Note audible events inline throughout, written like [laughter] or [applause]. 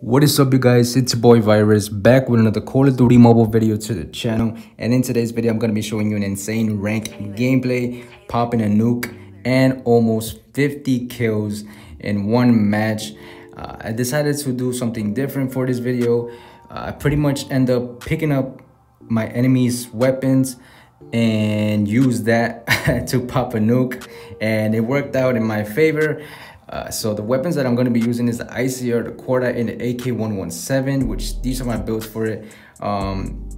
What is up you guys, it's boy Virus back with another Call of Duty mobile video to the channel and in today's video I'm going to be showing you an insane rank gameplay, popping a nuke and almost 50 kills in one match. Uh, I decided to do something different for this video. Uh, I pretty much end up picking up my enemy's weapons and use that [laughs] to pop a nuke and it worked out in my favor. Uh, so the weapons that I'm going to be using is the ICR, the Korda, and the AK-117, which these are my builds for it. Um,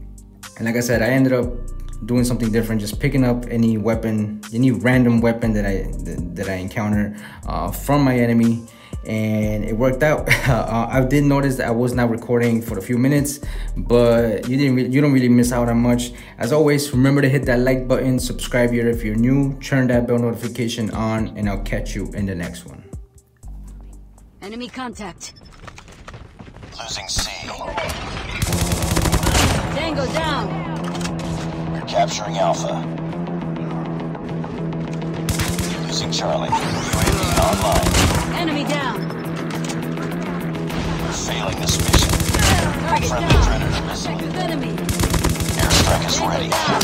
and like I said, I ended up doing something different, just picking up any weapon, any random weapon that I that, that I encounter uh, from my enemy, and it worked out. [laughs] uh, I did notice that I was not recording for a few minutes, but you didn't you don't really miss out on much. As always, remember to hit that like button, subscribe here if you're new, turn that bell notification on, and I'll catch you in the next one. Enemy contact. Losing C. Tango down. You're capturing Alpha. Losing Charlie. UAV online. Enemy down. We're failing this mission. Target Friendly down. Predator missile. Enemy. Airstrike is ready.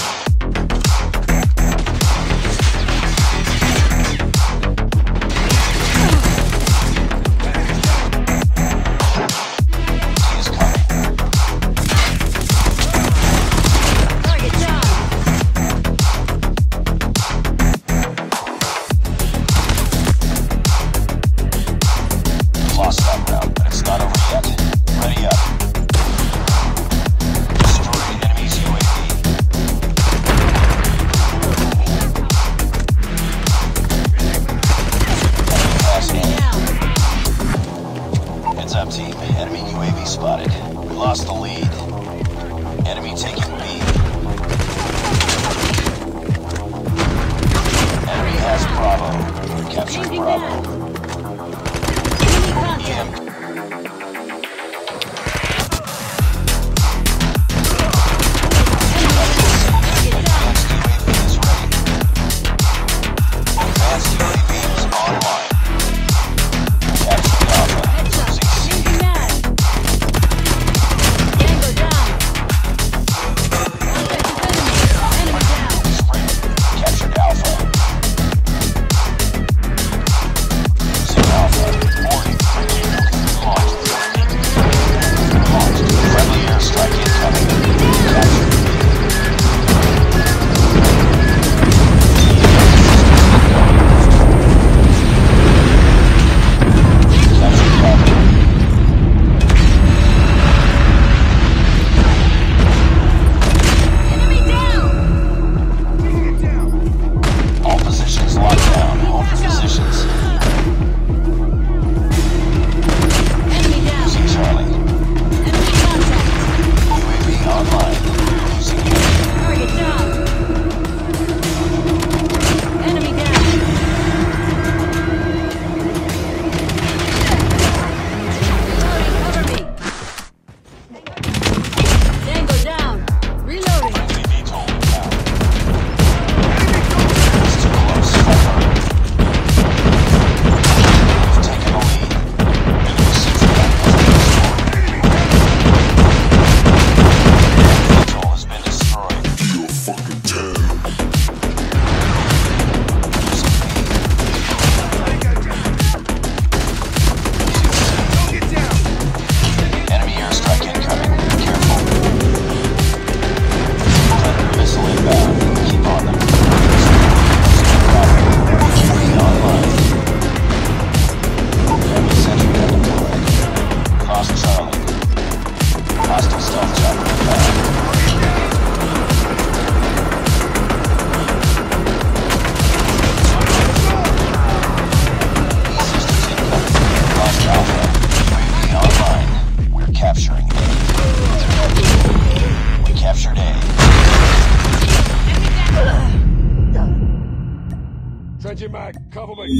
Spotted. We lost the lead. Enemy taking B. Enemy has Bravo. We're capturing Bravo. Capturing A. We captured A. Trenching mag, cover me.